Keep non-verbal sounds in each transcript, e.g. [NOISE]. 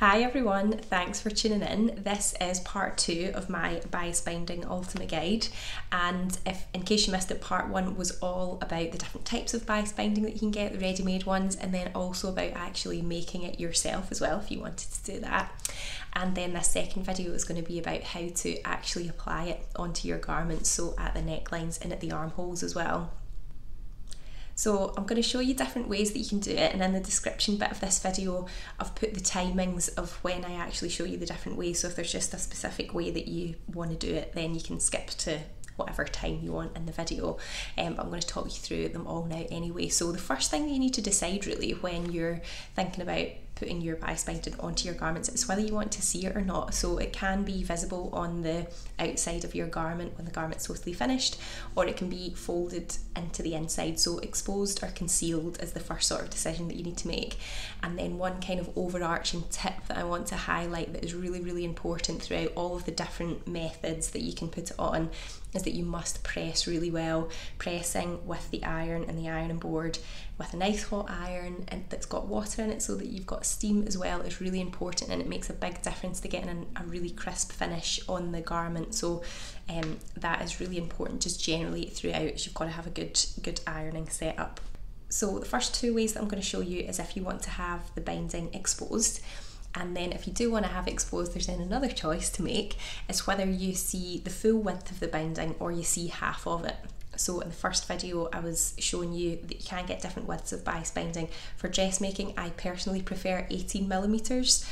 Hi everyone, thanks for tuning in. This is part two of my bias binding ultimate guide. And if in case you missed it, part one was all about the different types of bias binding that you can get, the ready-made ones, and then also about actually making it yourself as well if you wanted to do that. And then the second video is going to be about how to actually apply it onto your garments, so at the necklines and at the armholes as well. So I'm going to show you different ways that you can do it and in the description bit of this video I've put the timings of when I actually show you the different ways. So if there's just a specific way that you want to do it then you can skip to whatever time you want in the video. Um, but I'm going to talk you through them all now anyway. So the first thing you need to decide really when you're thinking about putting your binding onto your garments. It's whether you want to see it or not. So it can be visible on the outside of your garment when the garment's totally finished, or it can be folded into the inside. So exposed or concealed is the first sort of decision that you need to make. And then one kind of overarching tip that I want to highlight that is really, really important throughout all of the different methods that you can put it on is that you must press really well, pressing with the iron and the ironing board with a nice hot iron and that's got water in it so that you've got steam as well is really important and it makes a big difference to getting a really crisp finish on the garment. So um, that is really important just generally throughout. You've got to have a good good ironing setup. So the first two ways that I'm going to show you is if you want to have the binding exposed. And then if you do want to have exposed, there's then another [LAUGHS] choice to make. Is whether you see the full width of the binding or you see half of it. So in the first video, I was showing you that you can get different widths of bias binding. For dressmaking, I personally prefer 18 millimeters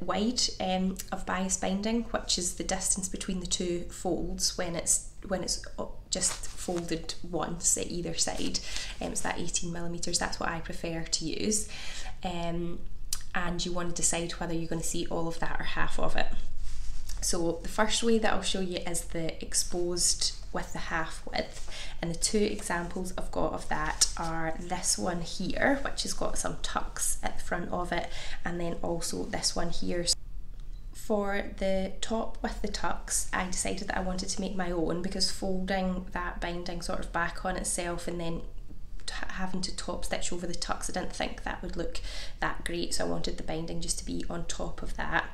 wide um, of bias binding, which is the distance between the two folds when it's when it's just folded once at either side. Um, it's that 18 millimeters. That's what I prefer to use. Um, and you want to decide whether you're going to see all of that or half of it. So the first way that I'll show you is the exposed with the half width and the two examples I've got of that are this one here which has got some tucks at the front of it and then also this one here. For the top with the tucks I decided that I wanted to make my own because folding that binding sort of back on itself and then having to top stitch over the tucks I didn't think that would look that great so I wanted the binding just to be on top of that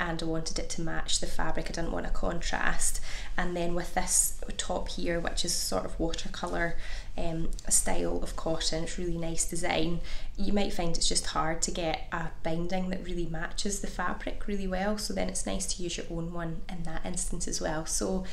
and I wanted it to match the fabric I didn't want a contrast. And then with this top here which is sort of watercolour um, style of cotton it's really nice design you might find it's just hard to get a binding that really matches the fabric really well. So then it's nice to use your own one in that instance as well. So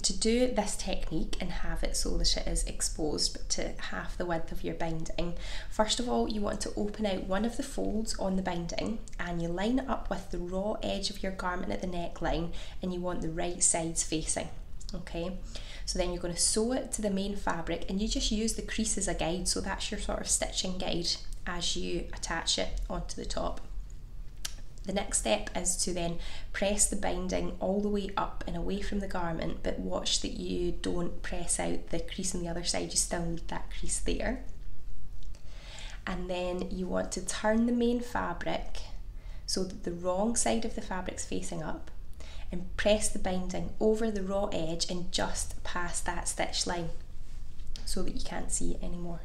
to do this technique and have it so that it is exposed to half the width of your binding, first of all you want to open out one of the folds on the binding and you line it up with the raw edge of your garment at the neckline and you want the right sides facing. Okay, so then you're going to sew it to the main fabric and you just use the crease as a guide so that's your sort of stitching guide as you attach it onto the top. The next step is to then press the binding all the way up and away from the garment, but watch that you don't press out the crease on the other side, you still need that crease there. And then you want to turn the main fabric so that the wrong side of the fabric's facing up and press the binding over the raw edge and just past that stitch line so that you can't see it anymore.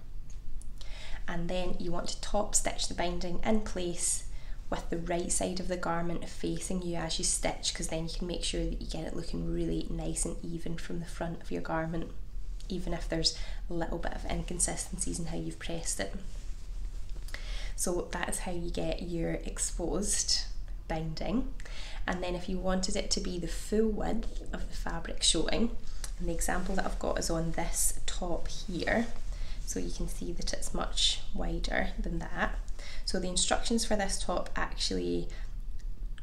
And then you want to top stitch the binding in place with the right side of the garment facing you as you stitch because then you can make sure that you get it looking really nice and even from the front of your garment even if there's a little bit of inconsistencies in how you've pressed it. So that is how you get your exposed binding and then if you wanted it to be the full width of the fabric showing and the example that I've got is on this top here so you can see that it's much wider than that so the instructions for this top actually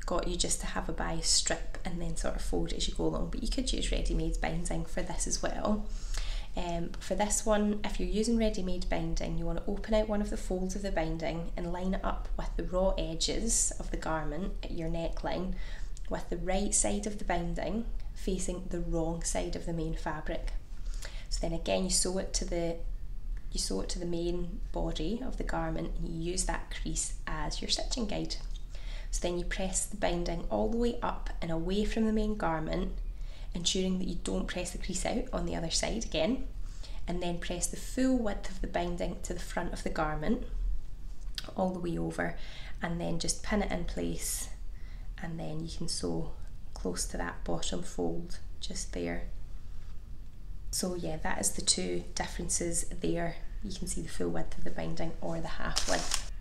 got you just to have a bias strip and then sort of fold as you go along, but you could use ready-made binding for this as well. Um, for this one, if you're using ready-made binding, you want to open out one of the folds of the binding and line it up with the raw edges of the garment at your neckline with the right side of the binding facing the wrong side of the main fabric. So then again you sew it to the you sew it to the main body of the garment and you use that crease as your stitching guide. So then you press the binding all the way up and away from the main garment, ensuring that you don't press the crease out on the other side again, and then press the full width of the binding to the front of the garment all the way over and then just pin it in place and then you can sew close to that bottom fold just there. So yeah, that is the two differences there. You can see the full width of the binding or the half width.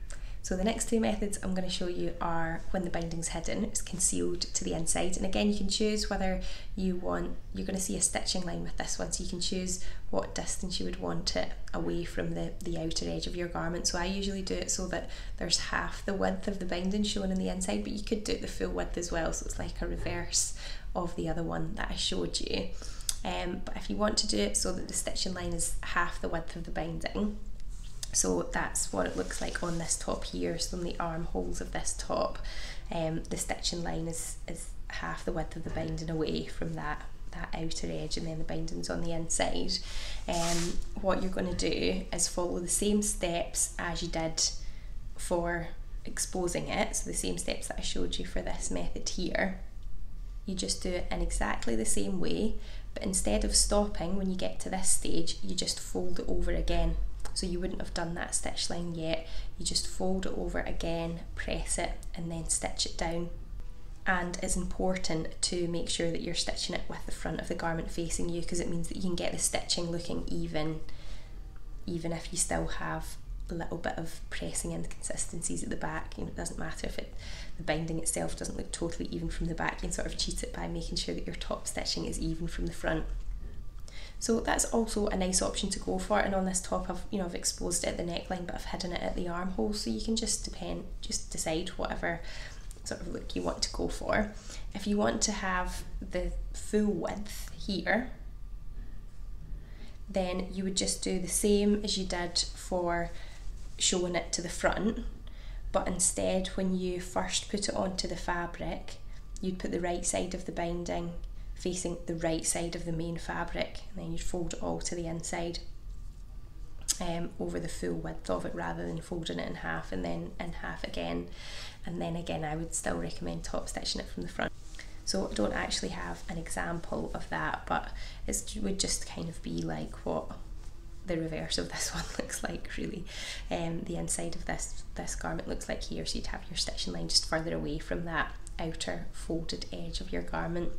So the next two methods I'm going to show you are when the binding's hidden, it's concealed to the inside. And again, you can choose whether you want, you're going to see a stitching line with this one, so you can choose what distance you would want it away from the, the outer edge of your garment. So I usually do it so that there's half the width of the binding shown on the inside, but you could do it the full width as well. So it's like a reverse of the other one that I showed you. Um, but if you want to do it so that the stitching line is half the width of the binding, so that's what it looks like on this top here. So on the armholes of this top, um, the stitching line is, is half the width of the binding away from that that outer edge and then the binding's on the inside. Um, what you're going to do is follow the same steps as you did for exposing it, so the same steps that I showed you for this method here. You just do it in exactly the same way, but instead of stopping when you get to this stage, you just fold it over again. So you wouldn't have done that stitch line yet. You just fold it over again press it and then stitch it down. And it's important to make sure that you're stitching it with the front of the garment facing you because it means that you can get the stitching looking even even if you still have little bit of pressing inconsistencies at the back you know, it doesn't matter if it the binding itself doesn't look totally even from the back you can sort of cheat it by making sure that your top stitching is even from the front so that's also a nice option to go for. And on this top, I've you know I've exposed it at the neckline, but I've hidden it at the armhole. So you can just depend, just decide whatever sort of look you want to go for. If you want to have the full width here, then you would just do the same as you did for showing it to the front, but instead when you first put it onto the fabric, you'd put the right side of the binding facing the right side of the main fabric and then you'd fold it all to the inside um, over the full width of it rather than folding it in half and then in half again. And then again I would still recommend top stitching it from the front. So I don't actually have an example of that but it would just kind of be like what the reverse of this [LAUGHS] one looks like really um, the inside of this this garment looks like here so you'd have your stitching line just further away from that outer folded edge of your garment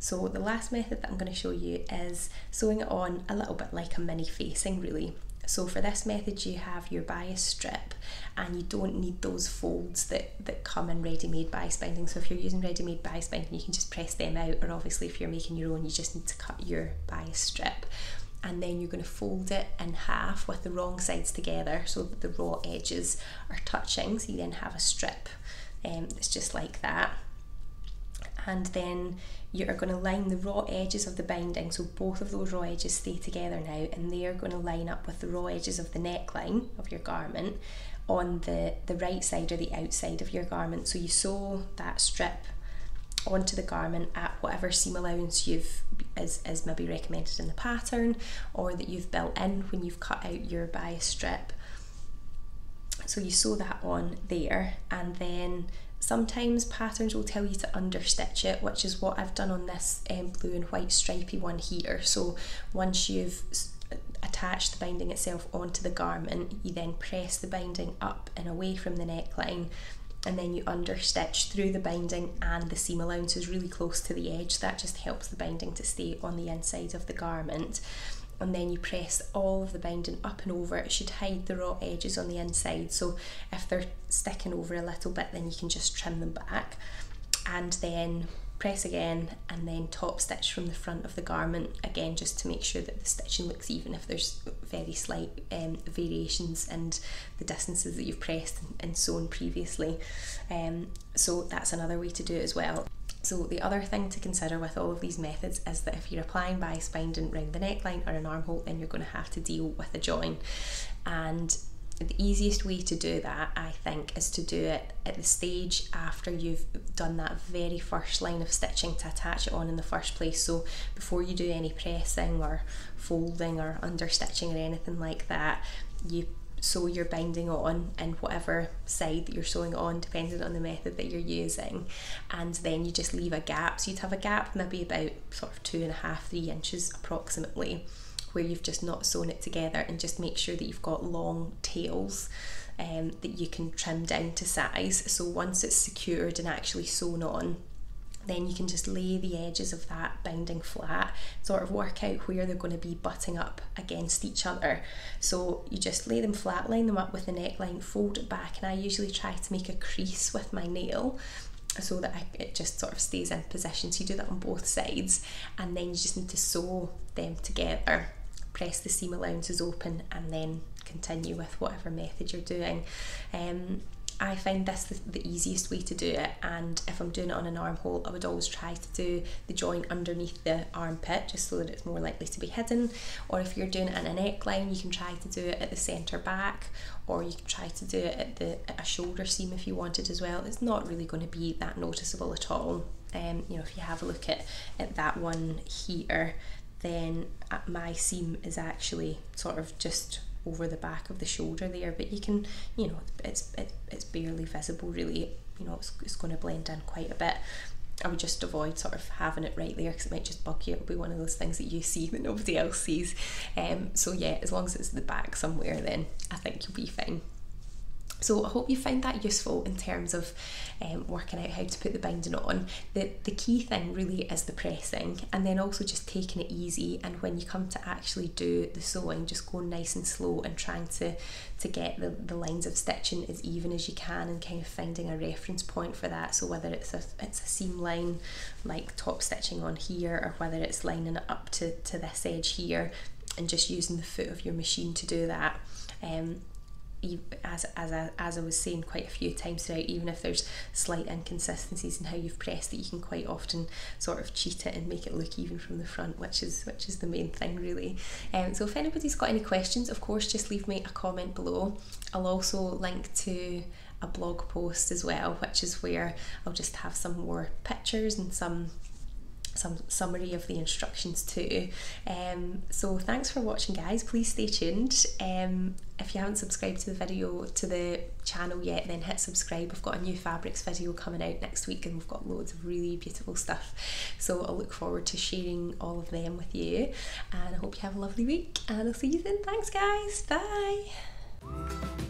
so the last method that I'm going to show you is sewing it on a little bit like a mini facing really. So for this method you have your bias strip and you don't need those folds that, that come in ready-made bias binding. So if you're using ready-made bias binding you can just press them out or obviously if you're making your own you just need to cut your bias strip and then you're going to fold it in half with the wrong sides together so that the raw edges are touching. So you then have a strip um, that's just like that. And then you are going to line the raw edges of the binding so both of those raw edges stay together now and they are going to line up with the raw edges of the neckline of your garment on the the right side or the outside of your garment. So you sew that strip onto the garment at whatever seam allowance you've is, is maybe recommended in the pattern or that you've built in when you've cut out your bias strip so you sew that on there and then Sometimes patterns will tell you to understitch it, which is what I've done on this um, blue and white stripy one here. So once you've attached the binding itself onto the garment, you then press the binding up and away from the neckline and then you understitch through the binding and the seam allowance is really close to the edge. That just helps the binding to stay on the inside of the garment and then you press all of the binding up and over. It should hide the raw edges on the inside. So if they're sticking over a little bit, then you can just trim them back and then press again and then top stitch from the front of the garment again just to make sure that the stitching looks even if there's very slight um, variations and the distances that you've pressed and sewn previously um, so that's another way to do it as well so the other thing to consider with all of these methods is that if you're applying by bias binding around the neckline or an armhole, then you're going to have to deal with a join. And the easiest way to do that, I think, is to do it at the stage after you've done that very first line of stitching to attach it on in the first place. So before you do any pressing or folding or understitching or anything like that, you sew your binding on in whatever side that you're sewing on depending on the method that you're using. And then you just leave a gap. So you'd have a gap maybe about sort of two and a half three inches approximately where you've just not sewn it together and just make sure that you've got long tails um, that you can trim down to size. So once it's secured and actually sewn on, then you can just lay the edges of that binding flat, sort of work out where they're going to be butting up against each other. So you just lay them flat, line them up with the neckline, fold it back, and I usually try to make a crease with my nail so that I, it just sort of stays in position. So you do that on both sides, and then you just need to sew them together. Press the seam allowances open, and then continue with whatever method you're doing. Um, I find this the, the, easiest way to do it and if I'm doing it on an armhole I would always try to do the joint underneath the armpit just so that it's more likely to be hidden. Or if you're doing it in a neckline you can try to do it at the centre back or you can try to do it at the at a shoulder seam if you wanted as well. It's not really going to be that noticeable at all. Um, you know if you have a look at, at that one here then my seam is actually sort of just over the back of the shoulder there but you can you know it's it, it's barely visible really you know it's, it's going to blend in quite a bit I would just avoid sort of having it right there because it might just bug you. It'll be one of those things that you see that nobody else sees. Um, so yeah, as long as it's the back somewhere, then I think you'll be fine. So I hope you find that useful in terms of um, working out how to put the binding on. The, the key thing really is the pressing and then also just taking it easy and when you come to actually do the sewing just going nice and slow and trying to, to get the, the lines of stitching as even as you can and kind of finding a reference point for that. So whether it's a, it's a seam line like top stitching on here or whether it's lining it up to, to this edge here and just using the foot of your machine to do that. Um, as as I, as I was saying quite a few times throughout, even if there's slight inconsistencies in how you've pressed it, you can quite often sort of cheat it and make it look even from the front, which is which is the main thing really. Um, so if anybody's got any questions, of course, just leave me a comment below. I'll also link to a blog post as well, which is where I'll just have some more pictures and some some summary of the instructions too. Um, so thanks for watching guys, please stay tuned. Um, if you haven't subscribed to the video, to the channel yet, then hit subscribe. We've got a new fabrics video coming out next week and we've got loads of really beautiful stuff. So I look forward to sharing all of them with you and I hope you have a lovely week and I'll see you then. Thanks guys, bye.